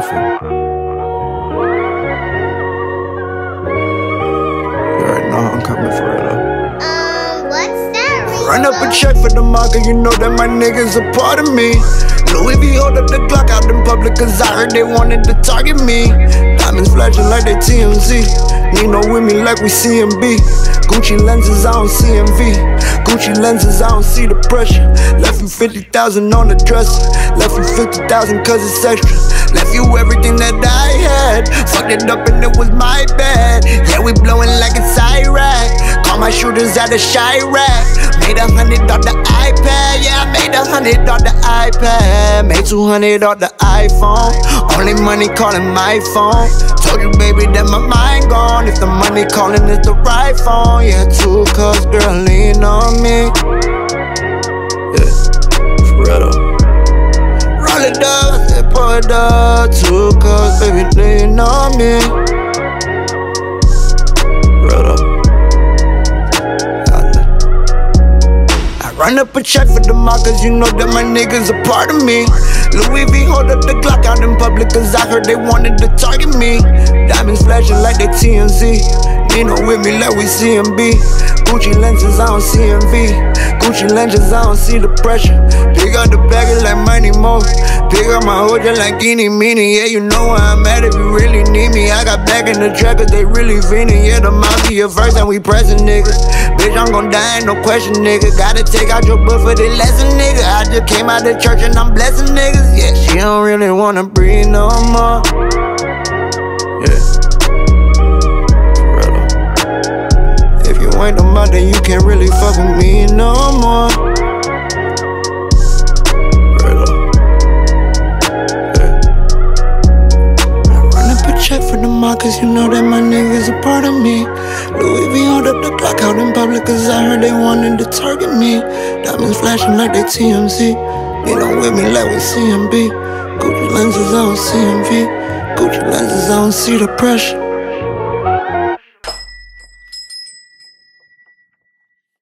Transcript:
feel. You already know I'm coming for it though. Um, what's that? Run up a check for the market, you know that my niggas a part of me. Louis V hold up the Glock out in public, cause I heard they wanted to target me. Diamonds flashing like they TMZ. Nino with me like we CMB. Gucci lenses, I don't see CMV. Gucci lenses, I don't see the pressure. Left you 50,000 on the dresser. Left you 50,000 cause it's extra. Left you everything that I had. Fucked it up and it was my bad. Yeah, we blowing like it's Iraq. Call my shooters out of Chiraq. Made a hundred on hundred on the iPad. Made 200 on the iPhone. Only money calling my phone. Told you, baby, that my mind gone. If the money calling is the right phone. Yeah, two cuz, girl, lean on me. Yeah. Roll it up, I pour it up. Two cuz, baby, lean on me. Run up a check for the markers, you know that my niggas a part of me. Louis V hold up the Glock out in public, cause I heard they wanted to target me. Diamonds flashing like they TMZ. Nino with me like we CMB. Gucci lenses, I don't CMV. Gucci lenses, I don't see the pressure. Pick up the bag like money more. Pick up my hoja like Guinea Meanie. Yeah, you know where I'm at if you need me. I got back in the track cause they really fiending. Yeah, the mafia first and we pressin' niggas. Bitch, I'm gon' die, no question, nigga. Gotta take out your book for the lesson, nigga. I just came out of church and I'm blessing niggas. Yeah, she don't really wanna breathe no more. Yeah. If you ain't no mother, you can't really fuck with me no more. The markers, you know that my niggas a part of me. Louis V hold up the Glock out in public, cause I heard they wanted to target me. Diamonds flashing like they TMZ. They don't with me like we CMB. Gucci lenses, don't CMV. Gucci lenses, I don't see the pressure.